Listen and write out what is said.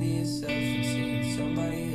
to yourself and seeing somebody